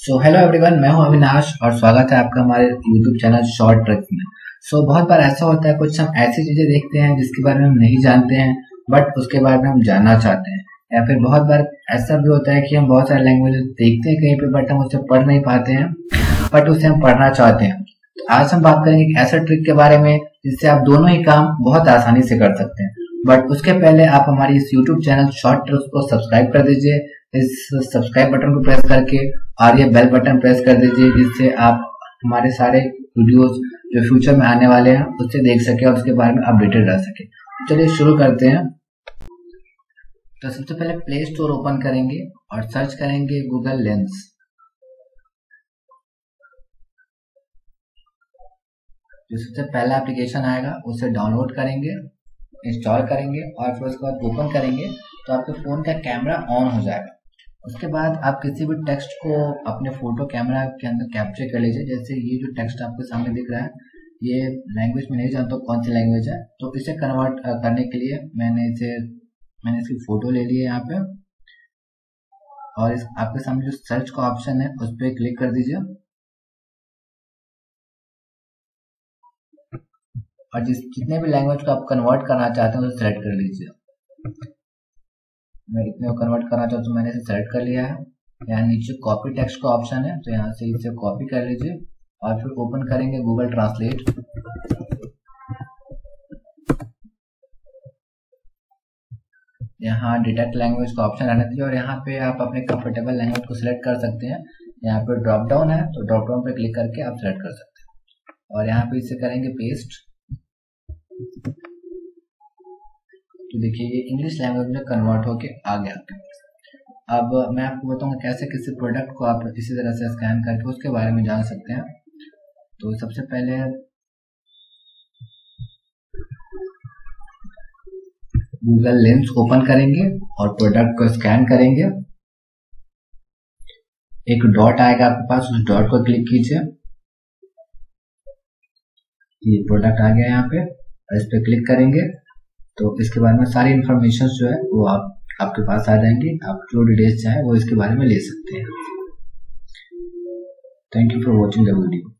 So hello everyone मैं हूँ अविनाश और स्वागत है आपका हमारे यूट्यूब चैनल शॉर्ट ट्रिक में। सो so, बहुत बार ऐसा होता है कुछ हम ऐसी चीज़ें देखते हैं जिसके बारे में हम नहीं जानते हैं बट उसके बारे में हम जानना चाहते हैं। या फिर बहुत बार ऐसा भी होता है कि हम बहुत सारे लैंग्वेज देखते हैं कहीं पे बट हम उसे पढ़ नहीं पाते हैं बट उसे हम पढ़ना चाहते हैं। तो आज हम बात करेंगे एक ऐसे ट्रिक के बारे में जिससे आप दोनों ही काम बहुत आसानी से कर सकते हैं। बट उसके पहले आप हमारी इस यूट्यूब चैनल शॉर्ट ट्रिक्स को सब्सक्राइब कर दीजिए इस सब्सक्राइब बटन को प्रेस करके और ये बेल बटन प्रेस कर दीजिए, जिससे आप हमारे सारे वीडियोस जो फ्यूचर में आने वाले हैं, उससे देख सके और उसके बारे में अपडेटेड रह सके। चलिए शुरू करते हैं। तो सबसे पहले प्ले स्टोर ओपन करेंगे और सर्च करेंगे गूगल लेंस जो सबसे पहला एप्लीकेशन आएगा, उसे डाउनलोड करेंगे इंस्टॉल करेंगे और फिर उसके बाद ओपन करेंगे तो आपके फ़ोन का कैमरा ऑन हो जाएगा। उसके बाद आप किसी भी टेक्स्ट को अपने फ़ोटो कैमरा के अंदर कैप्चर कर लीजिए। जैसे ये जो टेक्स्ट आपके सामने दिख रहा है, ये लैंग्वेज में नहीं जानता कौन सी लैंग्वेज है। तो इसे कन्वर्ट करने के लिए मैंने इसे, मैंने इसकी फ़ोटो ले ली है यहाँ पे। और इस, आपके सामने जो सर्च का ऑप्शन है, उस पर क्लिक कर दीजिए। और जिस, जितने भी लैंग्वेज को आप कन्वर्ट करना चाहते हैं, उसे सेलेक्ट कर लीजिए। मैं इतने को कन्वर्ट करना चाहूँ तो मैंने इसे सेलेक्ट कर लिया है। यहाँ नीचे कॉपी टेक्स्ट का ऑप्शन है तो यहाँ से इसे कॉपी कर लीजिए और फिर ओपन करेंगे गूगल ट्रांसलेट यहाँ डिटेक्ट लैंग्वेज का ऑप्शन रहना चाहिए और यहाँ पे आप अपने कंफर्टेबल लैंग्वेज को सिलेक्ट कर सकते हैं। यहाँ पे ड्रॉप डाउन है तो ड्रॉप डाउन पे क्लिक करके आप सिलेक्ट कर सकते हैं। और यहाँ पे इसे करेंगे पेस्ट तो देखिए, ये इंग्लिश लैंग्वेज में कन्वर्ट होके आ गया। अब मैं आपको बताऊँगा कैसे किसी प्रोडक्ट को आप इसी तरह से स्कैन करके उसके बारे में जान सकते हैं। तो सबसे पहले गूगल लेंस ओपन करेंगे और प्रोडक्ट को स्कैन करेंगे। एक डॉट आएगा आपके पास, उस डॉट को क्लिक कीजिए। ये प्रोडक्ट आ गया यहाँ पे इस पर क्लिक करेंगे। तो इसके बारे में सारी इन्फॉर्मेशन जो है, वो आप, आपके पास आ जाएँगी। आप जो डिटेल्स चाहें, वो इसके बारे में ले सकते हैं। Thank you for watching the video